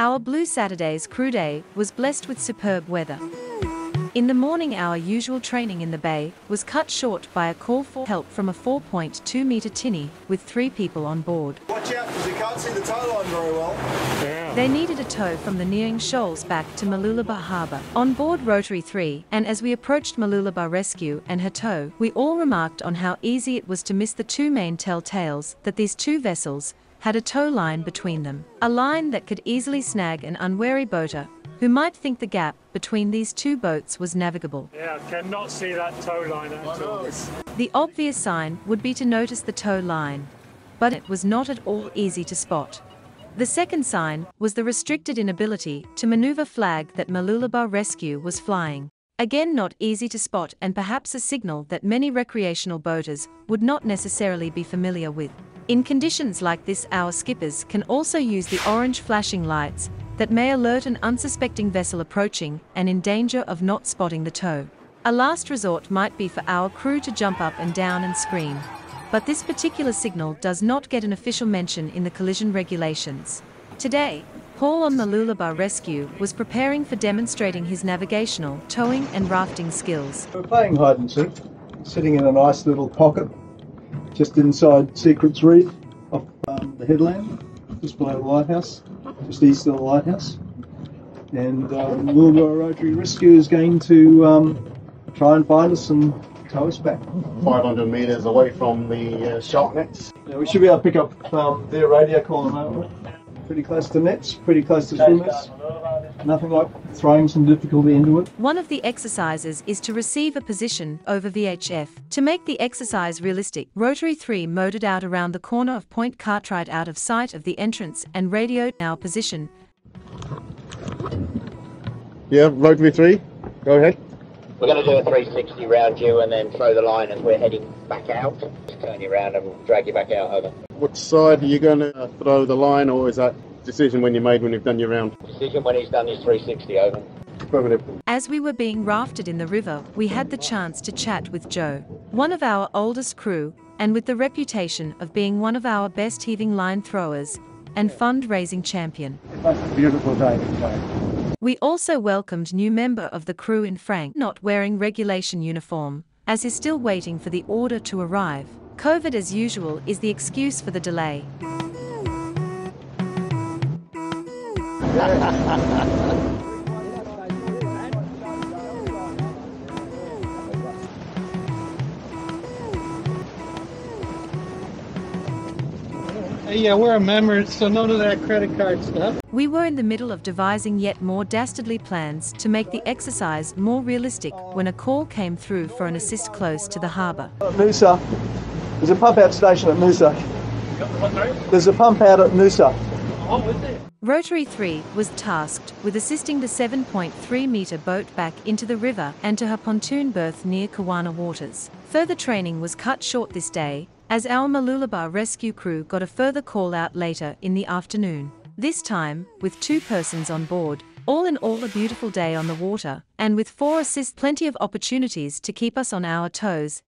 Our Blue Saturdays crew day was blessed with superb weather. In the morning, our usual training in the bay was cut short by a call for help from a 4.2 metre tinny with three people on board. Watch out because you can't see the tow line very well. They needed a tow from the Gneering Shoals back to Mooloolaba Harbour. On board Rotary 3, and as we approached Mooloolaba Rescue and her tow, we all remarked on how easy it was to miss the two main telltales that these two vessels had a tow line between them. A line that could easily snag an unwary boater who might think the gap between these two boats was navigable. Yeah, cannot see that tow line at all. The obvious sign would be to notice the tow line, but it was not at all easy to spot. The second sign was the restricted inability to maneuver flag that Mooloolaba Rescue was flying. Again, not easy to spot and perhaps a signal that many recreational boaters would not necessarily be familiar with. In conditions like this, our skippers can also use the orange flashing lights that may alert an unsuspecting vessel approaching and in danger of not spotting the tow. A last resort might be for our crew to jump up and down and scream. But this particular signal does not get an official mention in the collision regulations. Today, Paul on Mooloolaba Rescue was preparing for demonstrating his navigational, towing and rafting skills. We're playing hide and seek, sitting in a nice little pocket just inside Secrets Reef off um, the headland, just below the lighthouse, just east of the lighthouse. And um, Mooloolaba Rotary Rescue is going to um, try and find us and tow us back. 500 metres away from the uh, shark nets. Yeah, we should be able to pick up um, their radio call moment. Pretty close to nets, pretty close to swimmers. Nothing like throwing some difficulty into it. One of the exercises is to receive a position over VHF. To make the exercise realistic, Rotary 3 motored out around the corner of Point Cartwright out of sight of the entrance and radioed our position. Yeah, Rotary 3, go ahead. We're going to do a 360 round you and then throw the line as we're heading back out. Just turn you around and we'll drag you back out over. Which side are you going to throw the line, or is that decision when you made when you've done your round? Decision when he's done his 360 over. Affirmative. As we were being rafted in the river, we had the chance to chat with Joe, one of our oldest crew, and with the reputation of being one of our best heaving line throwers and fundraising champion. Beautiful day today. We also welcomed new member of the crew in Frank, not wearing regulation uniform, as he's still waiting for the order to arrive. COVID as usual is the excuse for the delay. Yeah, we're a member, so none of that credit card stuff. We were in the middle of devising yet more dastardly plans to make the exercise more realistic when a call came through for an assist close to the harbour. Noosa, there's a pump out station at Noosa. There's a pump out at Noosa. Rotary 3 was tasked with assisting the 7.3 metre boat back into the river and to her pontoon berth near Kawana Waters. Further training was cut short this day, as our Mooloolaba rescue crew got a further call out later in the afternoon. This time, with two persons on board, all in all a beautiful day on the water, and with four assists plenty of opportunities to keep us on our toes,